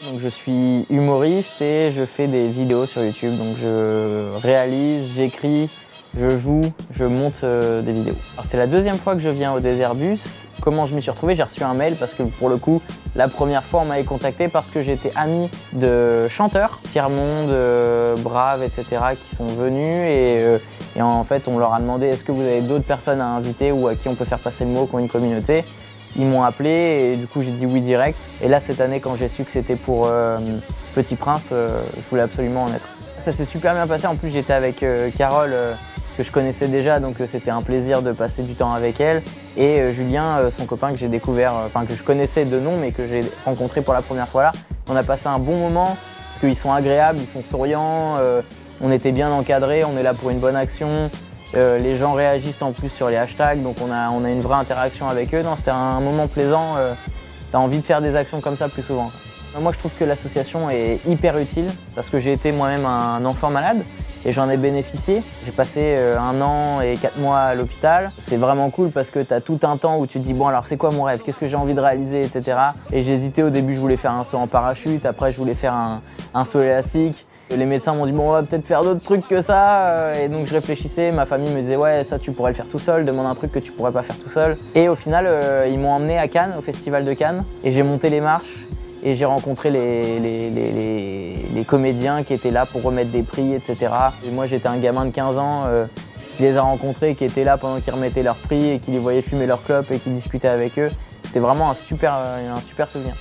Donc je suis humoriste et je fais des vidéos sur YouTube. Donc je réalise, j'écris, je joue, je monte euh, des vidéos. C'est la deuxième fois que je viens au Désert Bus. Comment je m'y suis retrouvé? J'ai reçu un mail parce que pour le coup, la première fois on m'avait contacté parce que j'étais ami de chanteurs, Tiers-Monde, euh, Brave, etc. qui sont venus et, euh, et en fait on leur a demandé est-ce que vous avez d'autres personnes à inviter ou à qui on peut faire passer le mot, qui ont une communauté? Ils m'ont appelé et du coup j'ai dit oui direct. Et là cette année quand j'ai su que c'était pour Petit Prince, je voulais absolument en être. Ça s'est super bien passé, en plus j'étais avec Carole que je connaissais déjà donc c'était un plaisir de passer du temps avec elle. Et Julien, son copain que j'ai découvert, enfin que je connaissais de nom mais que j'ai rencontré pour la première fois là. On a passé un bon moment parce qu'ils sont agréables, ils sont souriants, on était bien encadrés, on est là pour une bonne action. Euh, les gens réagissent en plus sur les hashtags, donc on a, une vraie interaction avec eux. C'était un moment plaisant. Euh, tu as envie de faire des actions comme ça plus souvent. Moi, je trouve que l'association est hyper utile parce que j'ai été moi-même un enfant malade et j'en ai bénéficié. J'ai passé euh, un an et quatre mois à l'hôpital. C'est vraiment cool parce que tu as tout un temps où tu te dis bon alors c'est quoi mon rêve, qu'est-ce que j'ai envie de réaliser, etc. Et j'hésitais au début, je voulais faire un saut en parachute, après je voulais faire un, un saut élastique. Les médecins m'ont dit bon on va peut-être faire d'autres trucs que ça et donc je réfléchissais, ma famille me disait ouais ça tu pourrais le faire tout seul, demande un truc que tu pourrais pas faire tout seul. Et au final euh, ils m'ont emmené à Cannes, au festival de Cannes et j'ai monté les marches et j'ai rencontré les, comédiens qui étaient là pour remettre des prix, etc. Et moi j'étais un gamin de 15 ans euh, qui les a rencontrés, qui était là pendant qu'ils remettaient leurs prix et qui les voyait fumer leur clope et qui discutait avec eux. C'était vraiment un super, un super souvenir.